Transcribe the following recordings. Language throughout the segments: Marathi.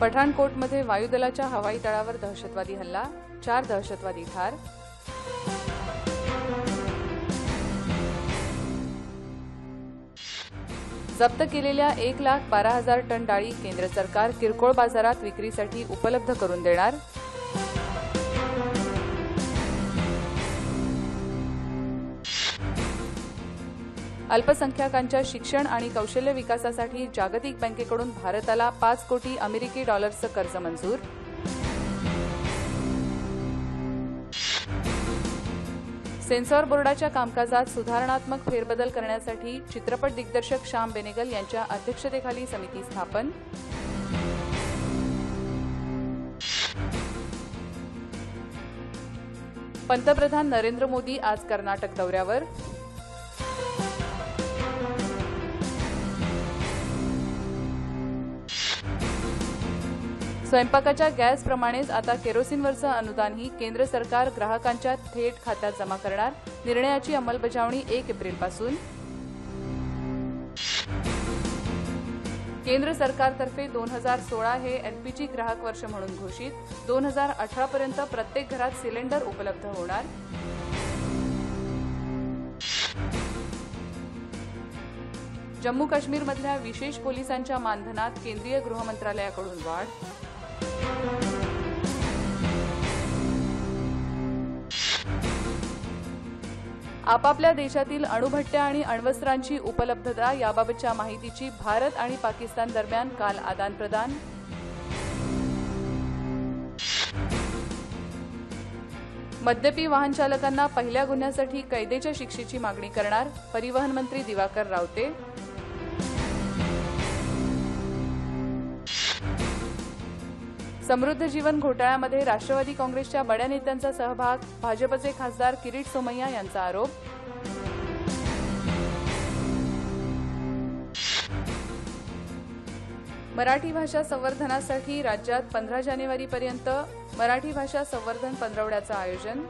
पठाणकोटमध्ये वायुदलाच्या हवाई तळावर दहशतवादी हल्ला चार दहशतवादी ठार. जप्त केलेल्या एक लाख बारा हजार टन डाळी केंद्र सरकार किरकोळ बाजारात विक्रीसाठी उपलब्ध करून देणार. अल्पसंख्याकांच्या शिक्षण आणि कौशल्य विकासासाठी जागतिक बँकेकडून भारताला पाच कोटी अमेरिकी डॉलर्सचं कर्ज मंजूर. सेन्सॉर बोर्डाच्या कामकाजात सुधारणात्मक फेरबदल करण्यासाठी चित्रपट दिग्दर्शक श्याम बेनेगल यांच्या अध्यक्षतेखाली समिती स्थापन. पंतप्रधान नरेंद्र मोदी आज कर्नाटक दौऱ्यावर. स्वयंपाकाच्या गॅसप्रमाणेच आता केरोसिनवरचं अनुदानही केंद्र सरकार ग्राहकांच्या थेट खात्यात जमा करणार. निर्णयाची अंमलबजावणी एक एप्रिलपासून. केंद्र सरकारतर्फे दोन हजार सोळा हे एलपीजी ग्राहक वर्ष म्हणून घोषित. दोन हजार अठरापर्यंत प्रत्येक घरात सिलेंडर उपलब्ध होणार. जम्मू काश्मीरमधल्या विशेष पोलिसांच्या मानधनात केंद्रीय गृहमंत्रालयाकडून वाढ. आपापल्या देशातील अणुभट्ट्या आणि अण्वस्त्रांची उपलब्धता याबाबतच्या माहितीची भारत आणि पाकिस्तान दरम्यान काल आदानप्रदान मद्यपी वाहन चालकांना पहिल्या गुन्ह्यासाठी कैदेच्या शिक्षेची मागणी करणार परिवहन मंत्री दिवाकर रावते. समृद्ध जीवन घोटाळ्यामध्ये राष्ट्रवादी काँग्रेसच्या बड्या नेत्यांचा सहभाग भाजपचे खासदार किरीट सोमय्या यांचा आरोप. मराठी भाषा संवर्धनासाठी राज्यात पंधरा जानेवारीपर्यंत मराठी भाषा संवर्धन पंधरवड्याचं आयोजन.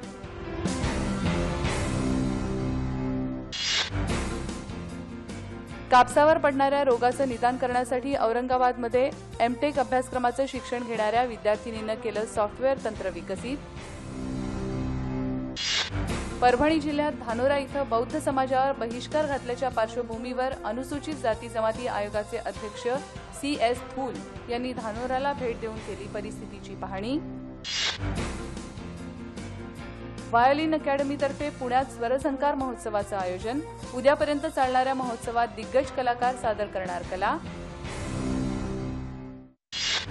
कापसावर पडणाऱ्या रोगाचं निदान करण्यासाठी औरंगाबादमध्ये एमटेक अभ्यासक्रमाचं शिक्षण घेणाऱ्या विद्यार्थिनीनं केलं सॉफ्टवेअर तंत्र विकसित. परभणी जिल्ह्यात धानोरा इथं बौद्ध समाजावर बहिष्कार घातल्याच्या पार्श्वभूमीवर अनुसूचित जाती जमाती आयोगाचे अध्यक्ष सी एस थूल यांनी धानोराला भेट देऊन केली परिस्थितीची पाहणी. व्हायोलिन अकॅडमीतर्फे पुण्यात स्वरसंकार महोत्सवाचं आयोजन. उद्यापर्यंत चालणाऱ्या महोत्सवात दिग्गज कलाकार सादर करणार कला.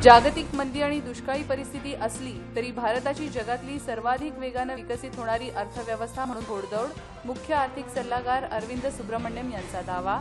जागतिक मंदी आणि दुष्काळी परिस्थिती असली तरी भारताची जगातली सर्वाधिक वेगानं विकसित होणारी अर्थव्यवस्था म्हणून घोडदौड. मुख्य आर्थिक सल्लागार अरविंद सुब्रमण्यम यांचा दावा.